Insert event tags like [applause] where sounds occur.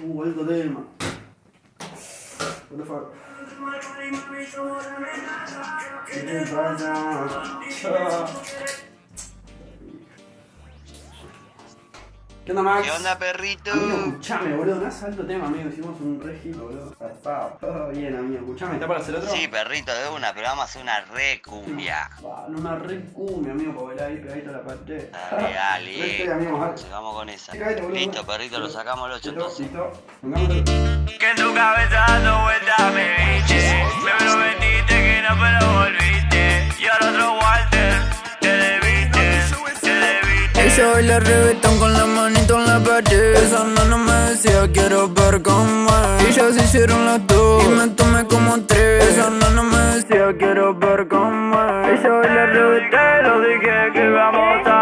Huwag ka din. What the fuck? Hindi ba na? Ah. ¿Qué onda, Max? ¿Qué onda, perrito? Amigo, escuchame, boludo, no es alto tema, amigo. Hicimos un re hit, boludo. Zarpado. Todo bien, amigo. Escuchame, ¿está para hacer otro? Sí, perrito, de una, pero vamos a hacer una re cumbia. Ah, no me re cumbia, amigo, para bailar ahí pegadito a la pared. Dale, [laughs] dale. Amigo, Vamos con esa. Cállate, boludo. Listo, perrito, lo sacamos los ocho Listo, entonces. listo. Pongámoslo. Que en tu cabeza dando vueltas me Ella baila reggaetón con la manito en la pared. Esa nana me decía quiero ver cómo es Ellas se hicieron las dos y me tomé como tres. Esa nana me decía quiero ver cómo Ella baila reggaetón lo dije que vamos a